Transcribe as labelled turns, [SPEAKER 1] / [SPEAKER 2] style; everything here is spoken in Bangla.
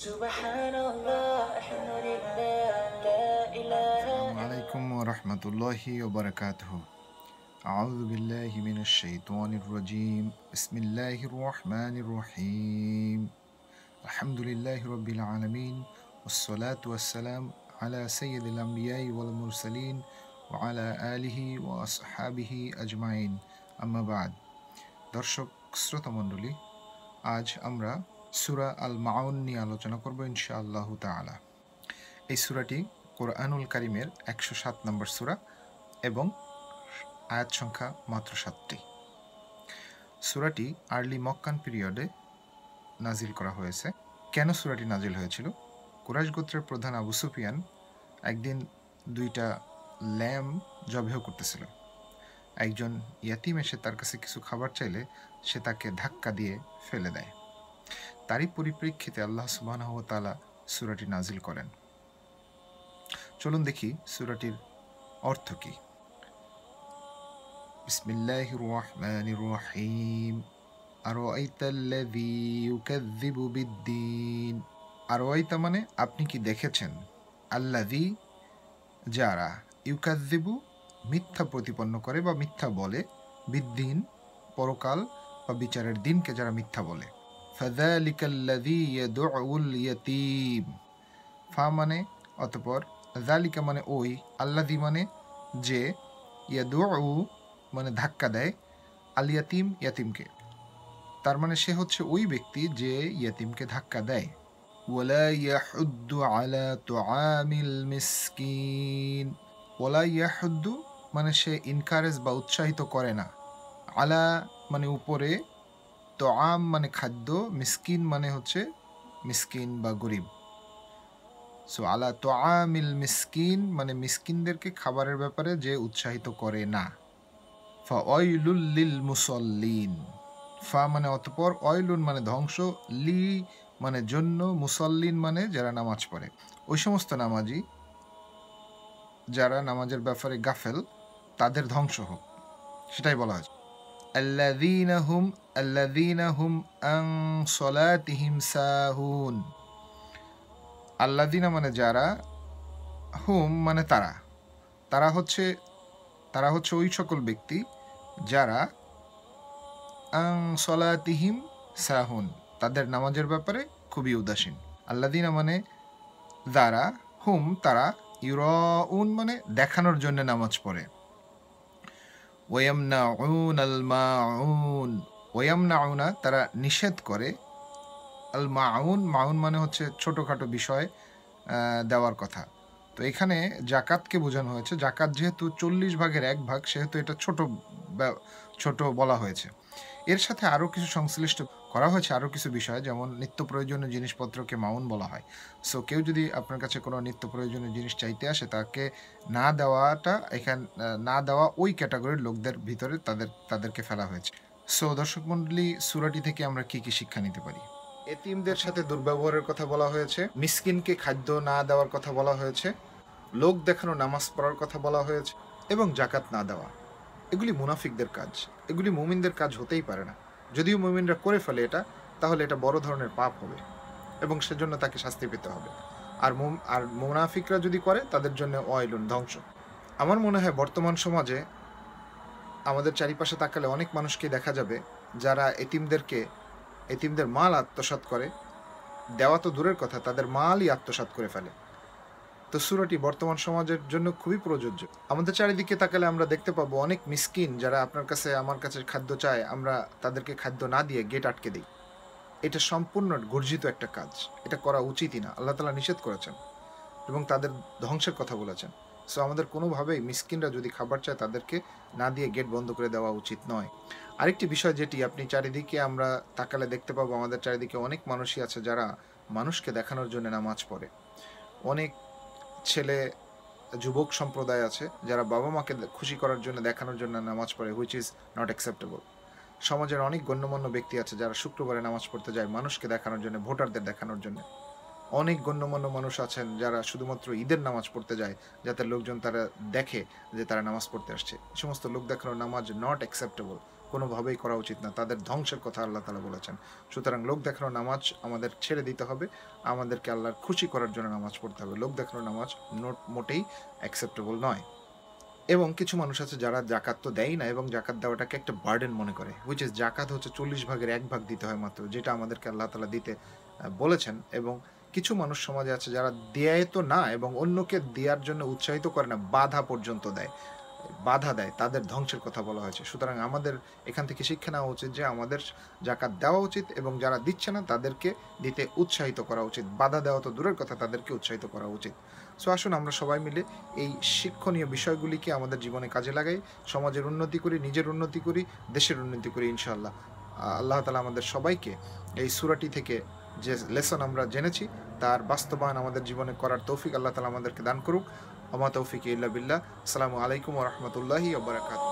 [SPEAKER 1] سبحان الله الحمد لله لا إله
[SPEAKER 2] السلام عليكم ورحمة الله وبركاته أعوذ بالله من الشيطان الرجيم بسم الله الرحمن الرحيم الحمد لله رب العالمين والصلاة والسلام على سيد الأنبياء والمرسلين وعلى آله وأصحابه أجمعين أما بعد দর্শক শ্রোতা মণ্ডলী আজ আমরা সুরা আল মাউন নিয়ে আলোচনা করব ইনশাআল্লাহ তাআলা। এই সুরাটি কোরআনুল কারিমের একশো সাত নম্বর সুরা এবং আয়াত সংখ্যা মাত্র সাতটি। সুরাটি আর্লি মক্কান পিরিয়ডে নাজিল করা হয়েছে। কেন সুরাটি নাজিল হয়েছিল? কুরাইশ গোত্রের প্রধান আবু সুফিয়ান একদিন দুইটা ল্যাম জবেহ করতেছিল। একজন ইয়াতিম এসে তার কাছে কিছু খাবার চাইলে সে তাকে ধাক্কা দিয়ে ফেলে দেয়। তারই পরিপ্রেক্ষিতে আল্লাহ সুবাহ তালা সুরাটি নাজিল করেন। চলুন দেখি সুরাটির অর্থ কি। বিসমিল্লাহ রহমান মানে আপনি কি দেখেছেন? আল্লাযী যারা ইউকাযযিবু মিথ্যা প্রতিপন্ন করে বা মিথ্যা বলে, বিদ্দিন, পরকাল বা বিচারের দিনকে যারা মিথ্যা বলে। ফাযালিকা আল্লাযী ইয়াদউল ইয়াতীম ফা মানে অতপর জালিকা মানে ওই আল্লাদি মানে যে ইয়াদু মানে ধাক্কা দেয় আল ইয়াতিম ইয়াতিমকে। তার মানে সে হচ্ছে ওই ব্যক্তি যে ইয়াতিমকে ধাক্কা দেয়। ওয়ালা ইয়াহুদ্দু আলা তুআমিল মিসকিন ওয়ালা ইয়াহুদ্দু মানে সে ইনকারেজ বা উৎসাহিত করে না। আলা মানে উপরে তোআম মানে খাদ্য, মিসকিন মানে হচ্ছে মিসকিন বা গরিব। সো আলা তোআমিল মিসকিন মানে মিসকিনদেরকে খাবারের ব্যাপারে যে উৎসাহিত করে না। ফা লিল মুসল্লিন ফা মানে অতপর অয়লুন মানে ধ্বংস, লি মানে জন্য, মুসল্লিন মানে যারা নামাজ পড়ে। ওই সমস্ত নামাজি যারা নামাজের ব্যাপারে গাফেল, তাদের ধ্বংস হোক, সেটাই বলা হয়েছে। আল্লাযীনা হুম আল্লাযীনা হুম আন সলাতিহিম সাহুন আল্লাদিনা মানে যারা হুম মানে তারা। তারা হচ্ছে তারা হচ্ছে ওই সকল ব্যক্তি যারা আং সলাতিহিম সাহুন। তাদের নামাজের ব্যাপারে খুবই উদাসীন। আল্লাদিনা মানে যারা, হুম তারা ইউরউন মানে দেখানোর জন্য নামাজ পড়ে। আল ওয়ামনাউনা তারা নিষেধ করে। আল মাউন মাউন মানে হচ্ছে ছোটোখাটো বিষয় দেওয়ার কথা। তো এখানে জাকাতকে বোঝানো হয়েছে। জাকাত যেহেতু চল্লিশ ভাগের এক ভাগ, সেহেতু এটা ছোট ছোট বলা হয়েছে। এর সাথে আরও কিছু সংশ্লিষ্ট করা হয়েছে আরও কিছু বিষয়, যেমন নিত্য প্রয়োজনীয় জিনিসপত্রকে মাউন বলা হয়। সো কেউ যদি আপনার কাছে কোনো নিত্য প্রয়োজনীয় জিনিস চাইতে আসে, তাকে না দেওয়াটা এখান না দেওয়া ওই ক্যাটাগরির লোকদের ভিতরে তাদের, তাদেরকে ফেলা হয়েছে। সো দর্শক মণ্ডলী, সুরাটি থেকে আমরা কি কি শিক্ষা নিতে পারি? এতিমদের সাথে দুর্ব্যবহারের কথা বলা হয়েছে, মিসকিনকে খাদ্য না দেওয়ার কথা বলা হয়েছে, লোক দেখানো নামাজ পড়ার কথা বলা হয়েছে, এবং জাকাত না দেওয়া। এগুলি মুনাফিকদের কাজ, এগুলি মুমিনদের কাজ হতেই পারে না। যদিও মুমিনরা করে ফেলে এটা, তাহলে এটা বড় ধরনের পাপ হবে, এবং সেজন্য তাকে শাস্তি পেতে হবে। আর আর মুনাফিকরা যদি করে, তাদের জন্য অয়লুন ধ্বংস। আমার মনে হয় বর্তমান সমাজে আমাদের চারিপাশে তাকালে অনেক মানুষকে দেখা যাবে, যারা এতিমদেরকে এতিমদের মাল আত্মসাৎ করে। দেওয়া তো দূরের কথা, তাদের মালই আত্মসাৎ করে ফেলে। তো সুরাটি বর্তমান সমাজের জন্য খুবই প্রযোজ্য। আমাদের চারিদিকে তাকালে আমরা দেখতে পাবো অনেক মিসকিন যারা আপনার কাছে, আমার কাছে খাদ্য চায়, আমরা তাদেরকে খাদ্য না দিয়ে গেট আটকে দিই। এটা সম্পূর্ণ গর্জিত একটা কাজ। এটা করা উচিতই না। আল্লাহ তালা নিষেধ করেছেন এবং তাদের ধ্বংসের কথা বলেছেন। সো আমাদের কোনোভাবেই মিসকিনরা যদি খাবার চায়, তাদেরকে না দিয়ে গেট বন্ধ করে দেওয়া উচিত নয়। আরেকটি বিষয় যেটি আপনি চারিদিকে আমরা তাকালে দেখতে পাবো, আমাদের চারিদিকে অনেক মানুষই আছে যারা মানুষকে দেখানোর জন্য নামাজ পড়ে। অনেক ছেলে, যুবক সম্প্রদায় আছে যারা বাবা মাকে খুশি করার জন্য দেখানোর জন্য নামাজ পড়ে হুইচ ইজ নট অ্যাকসেপ্টেবল সমাজের অনেক গণ্যমান্য ব্যক্তি আছে যারা শুক্রবারে নামাজ পড়তে যায় মানুষকে দেখানোর জন্য, ভোটারদের দেখানোর জন্য। অনেক গণ্যমান্য মানুষ আছেন যারা শুধুমাত্র ঈদের নামাজ পড়তে যায়, যাতে লোকজন তারা দেখে যে তারা নামাজ পড়তে আসছে। সমস্ত লোক দেখানোর নামাজ নট অ্যাকসেপ্টেবল কোনোভাবেই করা উচিত না। তাদের ধ্বংসের কথা আল্লাহ তালা বলেছেন। সুতরাং লোক দেখানো নামাজ আমাদের ছেড়ে দিতে হবে। আমাদেরকে আল্লাহর খুশি করার জন্য নামাজ পড়তে হবে। লোক দেখানো নামাজ নোট মোটেই অ্যাকসেপ্টেবল নয়। এবং কিছু মানুষ আছে যারা জাকাত তো দেয় না এবং জাকাত দেওয়াটাকে একটা বার্ডেন মনে করে হুইচ ইজ জাকাত হচ্ছে চল্লিশ ভাগের এক ভাগ দিতে হয় মাত্র, যেটা আমাদেরকে আল্লাহ তালা দিতে বলেছেন। এবং কিছু মানুষ সমাজে আছে যারা দেয় তো না এবং অন্যকে দেওয়ার জন্য উৎসাহিত করে না, বাধা পর্যন্ত দেয়। বাধা দেয়, তাদের ধ্বংসের কথা বলা হয়েছে। সুতরাং আমাদের এখান থেকে শিক্ষা নেওয়া উচিত যে, আমাদের জাকাত দেওয়া উচিত এবং যারা দিচ্ছে না, তাদেরকে দিতে উৎসাহিত করা উচিত। বাধা দেওয়া তো দূরের কথা, তাদেরকে উৎসাহিত করা উচিত। সো আসুন আমরা সবাই মিলে এই শিক্ষণীয় বিষয়গুলিকে আমাদের জীবনে কাজে লাগাই, সমাজের উন্নতি করি, নিজের উন্নতি করি, দেশের উন্নতি করি ইনশাল্লাহ আল্লাহ তালা আমাদের সবাইকে এই সুরাটি থেকে যে লেসন আমরা জেনেছি, তার বাস্তবায়ন আমাদের জীবনে করার তৌফিক আল্লাহ তালা আমাদেরকে দান করুক। আমা তৌফিক ইল্লা বিল্লাহ। আসসালামু আলাইকুম রহমতুল্লাহি ওবরাকাত